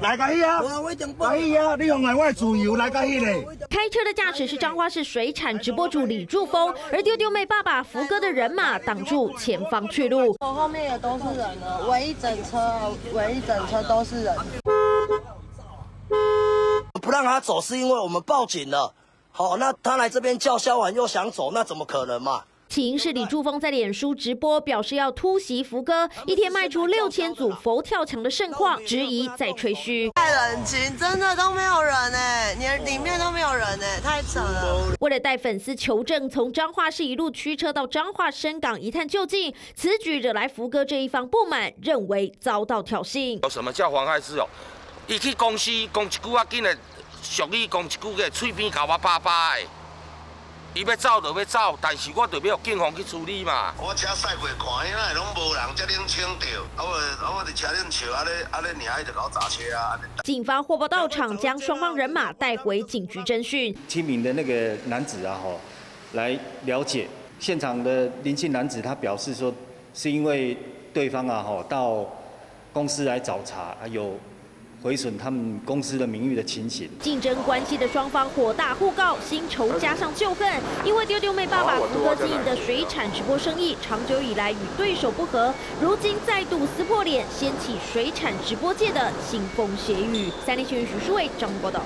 来个去啊！来去啊！你用来我自由来个去嘞。开车的驾驶是彰化市水产直播主李柱峰，而丢丢妹爸爸福哥的人马挡住前方去路。我后面也都是人了，围一整车，围一整车都是人。不让他走是因为我们报警了。好，那他来这边叫嚣完又想走，那怎么可能嘛？起因是李柱峰在脸书直播，表示要突袭福哥，一天卖出六千组佛跳墙的盛况，质疑在吹嘘。太冷清，真的都没有人哎，连里面都没有人哎，太扯了。为了带粉丝求证，从彰化市一路驱车到彰化深港一探究竟，此举惹来福哥这一方不满，认为遭到挑衅。有什么叫妨害事哦？伊去公司讲一句啊，紧的俗语讲一句嘅，嘴边搞我叭叭的。伊要走就要走，但是我就要警方去处理嘛。我车驶过看，因为拢无人才冷清掉，啊我啊我伫车顶笑，啊咧啊咧尔就搞砸车啊。警方获报到场，将双方人马带回警局侦讯。清明的那个男子啊，吼，来了解现场的林姓男子，他表示说，是因为对方啊，吼到公司来找茬，啊有。毁损他们公司的名誉的情形，竞争关系的双方火大互告，新仇加上旧恨，因为丢丢妹爸爸福哥经营的水产直播生意，长久以来与对手不和，如今再度撕破脸，掀起水产直播界的腥风血雨。三立新闻徐淑伟张报道。